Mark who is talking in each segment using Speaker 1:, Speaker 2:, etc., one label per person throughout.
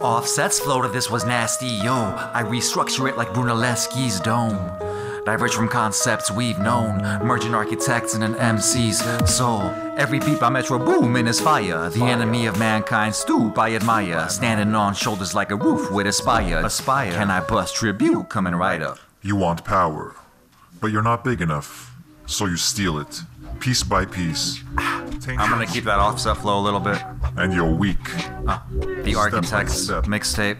Speaker 1: Offset's flow to this was nasty, yo. I restructure it like Brunelleschi's dome. Diverge from concepts we've known, merging architects and an MC's soul. Every beat by Metro Boomin is fire. The enemy of mankind Stoupe, I admire. Standing on shoulders like a roof with aspire. Aspire. Canibus tribute? Coming right up.
Speaker 2: You want power, but you're not big enough, so you steal it, piece by piece.
Speaker 1: I'm gonna keep that offset flow a little bit.
Speaker 2: And you're weak.
Speaker 1: Ah, the Architects mixtape.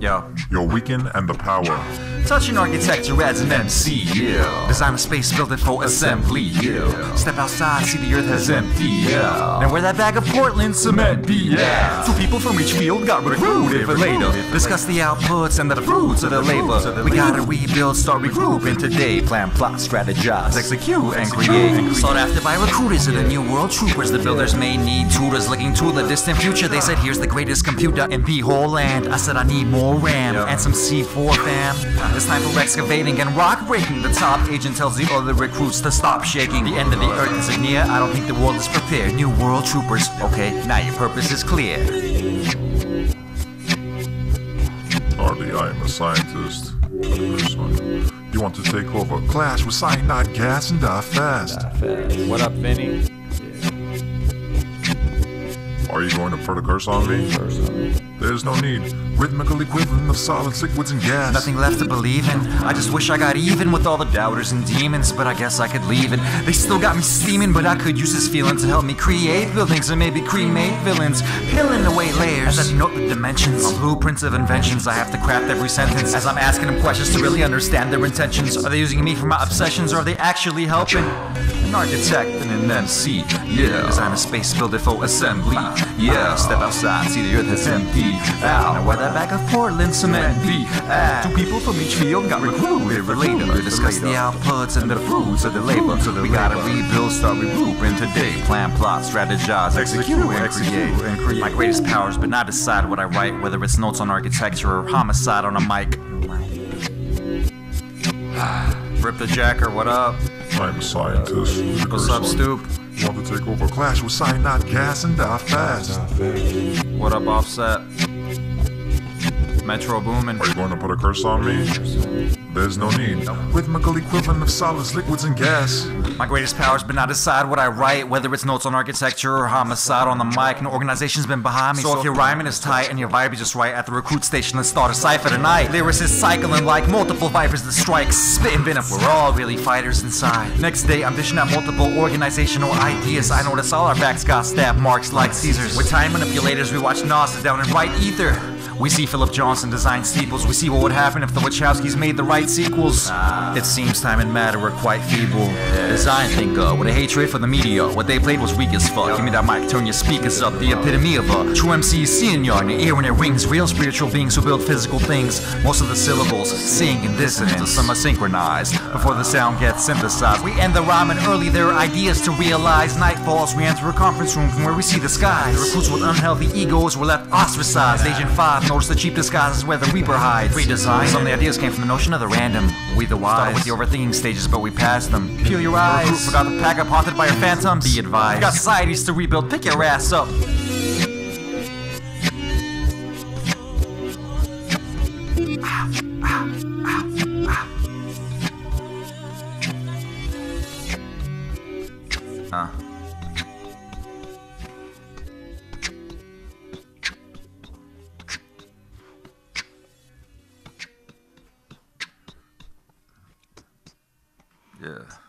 Speaker 1: Yo.
Speaker 2: You're weakened and the power.
Speaker 1: Touching architecture as an MC, yeah. Design a space, build it for assembly, yeah. Step outside, see the earth has empty, yeah. Now where that bag of Portland cement be, yeah. Two people from each field got recruited for later. Discuss the outputs and the fruits of the labor. We gotta rebuild, start regrouping today. Plan, plot, strategize, execute, and create. Sought after by recruiters of the new world troopers. The builders may need tutors looking to the distant future. They said, here's the greatest computer in the whole land. I said, I need more RAM and some C4 fam. It's time for excavating and rock breaking. The top agent tells the other recruits to stop shaking. The end of the earth is near. I don't think the world is prepared. New world troopers. Okay, now your purpose is clear.
Speaker 2: Hardly I am a scientist. You want to take over? Clash with cyanide gas and die fast.
Speaker 3: What up, Vinny?
Speaker 2: Are you going to put a curse on me? There's no need. Rhythmical equivalent of solids, liquids, and gas.
Speaker 1: Nothing left to believe in. I just wish I got even with all the doubters and demons, but I guess I could leave it. They still got me steaming, but I could use this feeling to help me create buildings and maybe cremate villains. Peeling away layers as I note the dimensions. On blueprints of inventions, I have to craft every sentence as I'm asking them questions to really understand their intentions. Are they using me for my obsessions or are they actually helping? An architect and an MC, yeah. Design a space, build it for assembly, yeah. Step outside, see the earth is empty. Out. Now that bag of Portland cement? Ah. Two people from each field got recruited later. to Discuss the outputs and the fruits of the labor. So we gotta rebuild, start regrouping today. Plan, plot, strategize, execute, and create. My greatest powers, but not decide what I write, whether it's notes on architecture or homicide on a mic. Rip the Jacker, what up?
Speaker 2: I'm a scientist.
Speaker 1: What's up, Stoupe?
Speaker 2: You want to take over? Clash with cyanide gas and die fast.
Speaker 1: What up, Offset? Metro Boomin.
Speaker 2: Are you going to put a curse on me? There's no need. With Rhythmical equivalent of solids, liquids, and gas.
Speaker 1: My greatest powers, but not decide what I write, whether it's notes on architecture or homicide on the mic. An organization's been behind me, so if your rhyming is tight and your vibe is just right at the recruit station, let's start a cipher tonight. Lyricists cycling like multiple vipers that strike, spitting venom. We're all really fighters inside. Next day, I'm dishing out multiple organizational ideas. I notice all our backs got stab marks like Caesars. We're time manipulators, we watch Nas down in right ether. We see Philip Johnson design steeples. We see what would happen if the Wachowskis made the right sequels. It seems time and matter were quite feeble. Design thinker with a hatred for the media. What they played was weak as fuck. Give me that mic, turn your speakers up. The epitome of a true MC you in your ear when it rings. Real spiritual beings who build physical things. Most of the syllables sing in dissonance. Some are synchronized before the sound gets synthesized. We end the rhyming early. There are ideas to realize. Night falls. We enter a conference room from where we see the skies. The recruits with unhealthy egos were left ostracized. Agent 5 noticed the cheap disguises where the Reaper hides. Redesign. Some of the ideas came from the notion of the random. We the wise. Started with the overthinking stages, but we passed them. Peel your eyes. The recruit forgot the pack up haunted by your phantoms. Be advised. We got societies to rebuild. Pick your ass up. Uh. Yeah.